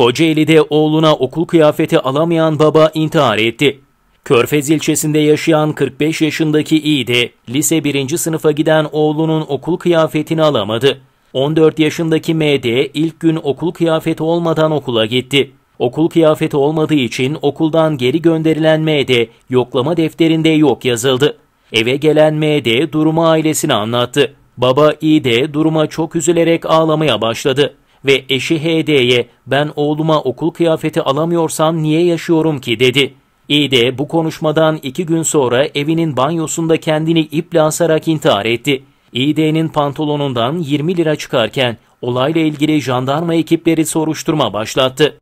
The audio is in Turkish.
Kocaeli'de oğluna okul kıyafeti alamayan baba intihar etti. Körfez ilçesinde yaşayan 45 yaşındaki İğde, lise 1. sınıfa giden oğlunun okul kıyafetini alamadı. 14 yaşındaki MD ilk gün okul kıyafeti olmadan okula gitti. Okul kıyafeti olmadığı için okuldan geri gönderilen MD yoklama defterinde yok yazıldı. Eve gelen MD durumu ailesine anlattı. Baba İD duruma çok üzülerek ağlamaya başladı ve eşi HD'ye ben oğluma okul kıyafeti alamıyorsam niye yaşıyorum ki dedi. İD bu konuşmadan iki gün sonra evinin banyosunda kendini iple asarak intihar etti. İD'nin pantolonundan 20 lira çıkarken olayla ilgili jandarma ekipleri soruşturma başlattı.